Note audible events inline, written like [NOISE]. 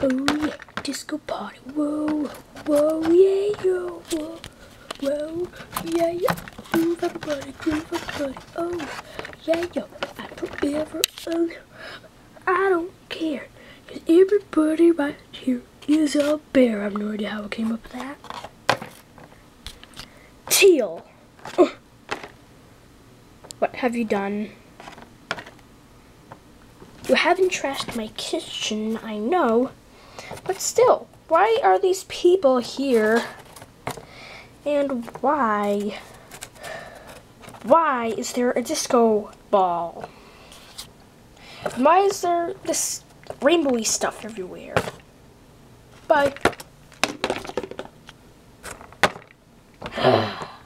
Oh yeah, disco party. Whoa, whoa, yeah, yo, whoa, whoa, yeah, yeah. Groove everybody, groove everybody. Oh, yeah, yo. I forever, oh, I don't care. 'Cause everybody right here is a bear. I have no idea how I came up with that. Teal. What have you done? You haven't trashed my kitchen, I know. But still, why are these people here? And why? Why is there a disco ball? Why is there this rainbowy stuff everywhere? Bye. [SIGHS] [SIGHS] [SIGHS]